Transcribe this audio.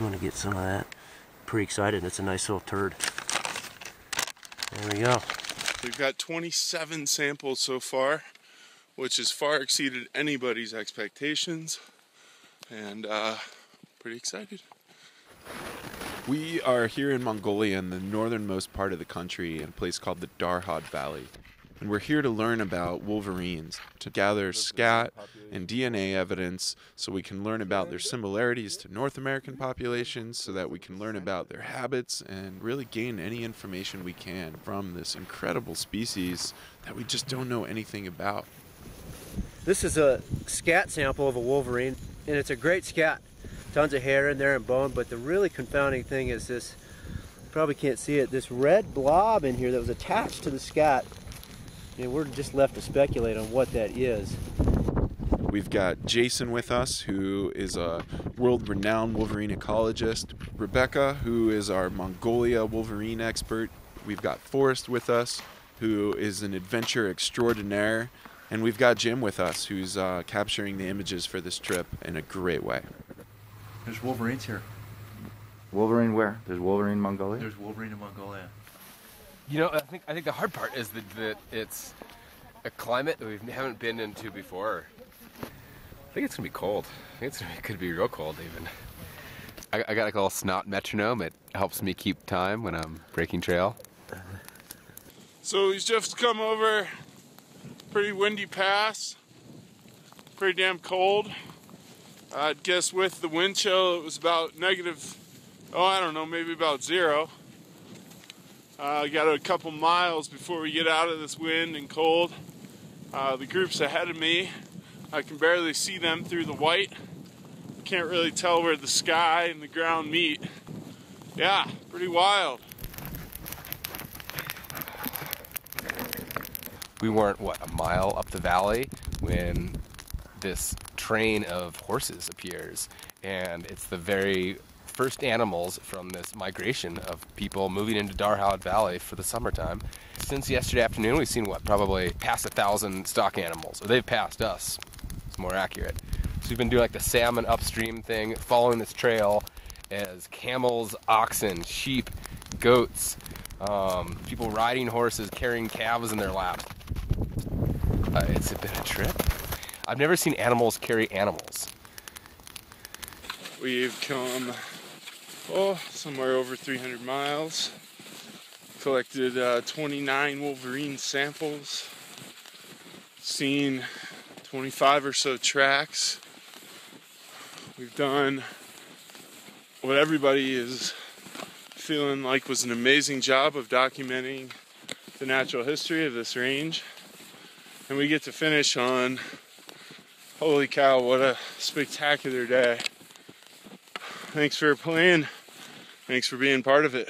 I'm gonna get some of that. Pretty excited. It's a nice little turd. There we go. We've got 27 samples so far, which has far exceeded anybody's expectations, and uh, pretty excited. We are here in Mongolia in the northernmost part of the country in a place called the Darhad Valley. And we're here to learn about wolverines, to gather scat and DNA evidence so we can learn about their similarities to North American populations, so that we can learn about their habits and really gain any information we can from this incredible species that we just don't know anything about. This is a scat sample of a wolverine, and it's a great scat. Tons of hair in there and bone, but the really confounding thing is this, probably can't see it, this red blob in here that was attached to the scat and we're just left to speculate on what that is. We've got Jason with us, who is a world renowned Wolverine ecologist, Rebecca, who is our Mongolia Wolverine expert. We've got Forrest with us, who is an adventure extraordinaire. And we've got Jim with us, who's uh, capturing the images for this trip in a great way. There's Wolverines here. Wolverine where? There's Wolverine Mongolia? There's Wolverine in Mongolia. You know, I think I think the hard part is that, that it's a climate that we haven't been into before. I think it's gonna be cold. I think it could be real cold even. I, I got like a little snot metronome. It helps me keep time when I'm breaking trail. So he's just come over. Pretty windy pass. Pretty damn cold. I'd guess with the wind chill, it was about negative. Oh, I don't know, maybe about zero. Uh, got a couple miles before we get out of this wind and cold. Uh, the group's ahead of me. I can barely see them through the white. Can't really tell where the sky and the ground meet. Yeah, pretty wild. We weren't, what, a mile up the valley when this train of horses appears. And it's the very first animals from this migration of people moving into Darhad Valley for the summertime. Since yesterday afternoon, we've seen what, probably past a thousand stock animals, or they've passed us. More accurate. So we've been doing like the salmon upstream thing, following this trail as camels, oxen, sheep, goats, um, people riding horses, carrying calves in their laps. Uh, it's been a trip. I've never seen animals carry animals. We've come oh, somewhere over 300 miles. Collected uh, 29 Wolverine samples. Seen 25 or so tracks. We've done what everybody is feeling like was an amazing job of documenting the natural history of this range. And we get to finish on holy cow, what a spectacular day. Thanks for playing. Thanks for being part of it.